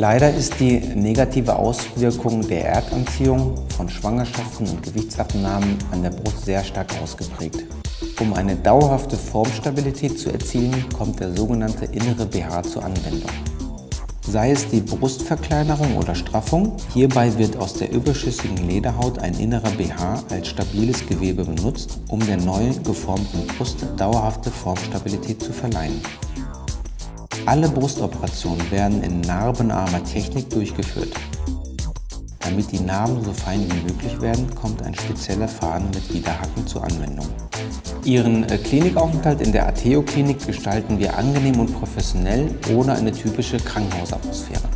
Leider ist die negative Auswirkung der Erdanziehung von Schwangerschaften und Gewichtsabnahmen an der Brust sehr stark ausgeprägt. Um eine dauerhafte Formstabilität zu erzielen, kommt der sogenannte innere BH zur Anwendung. Sei es die Brustverkleinerung oder Straffung, hierbei wird aus der überschüssigen Lederhaut ein innerer BH als stabiles Gewebe benutzt, um der neu geformten Brust dauerhafte Formstabilität zu verleihen. Alle Brustoperationen werden in narbenarmer Technik durchgeführt. Damit die Narben so fein wie möglich werden, kommt ein spezieller Faden mit Widerhaken zur Anwendung. Ihren äh, Klinikaufenthalt in der Ateo-Klinik gestalten wir angenehm und professionell, ohne eine typische Krankenhausatmosphäre.